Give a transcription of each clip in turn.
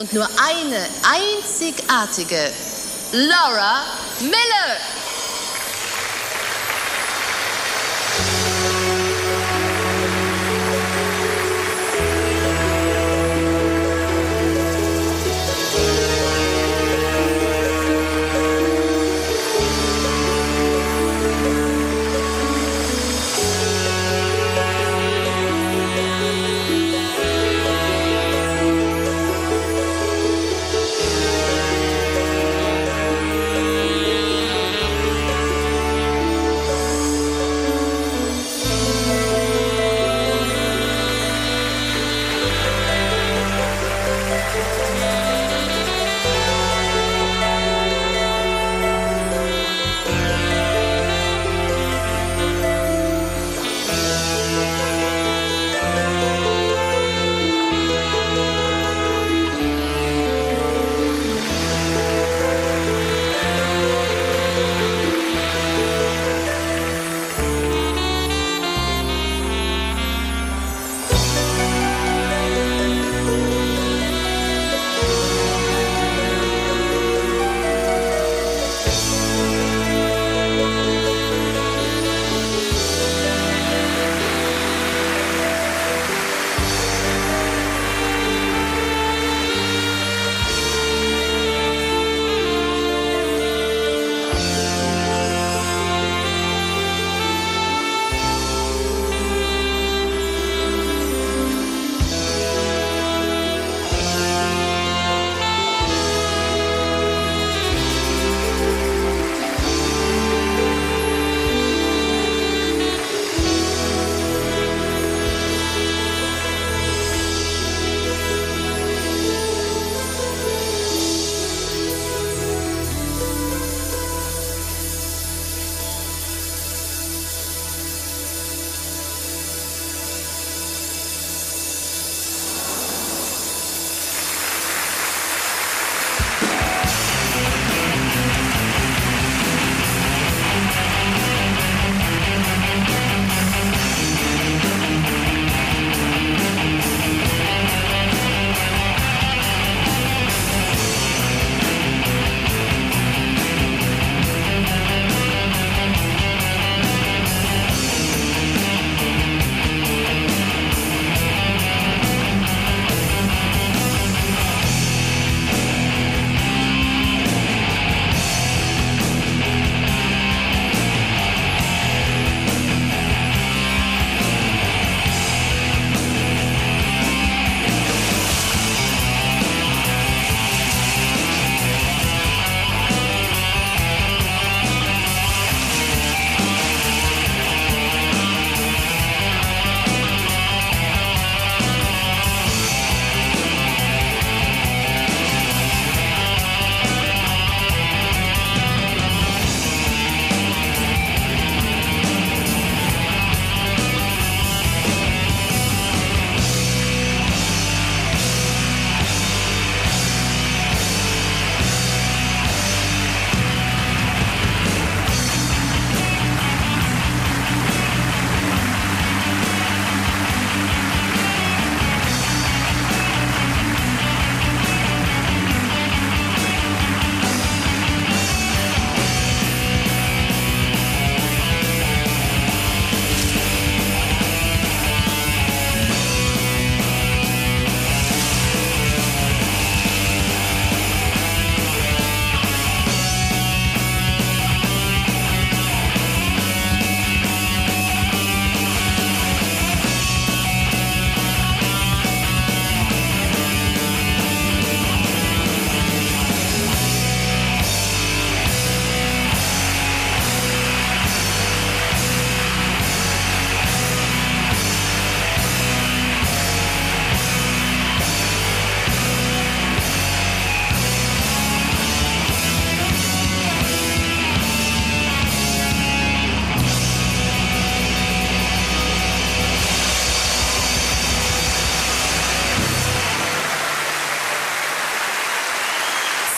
und nur eine einzigartige Laura Miller.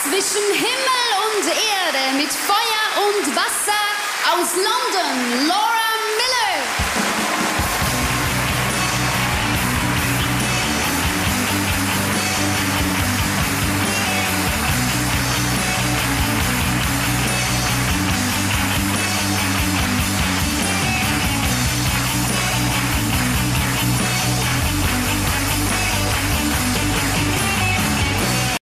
Zwischen Himmel und Erde mit Feuer und Wasser aus London, Laura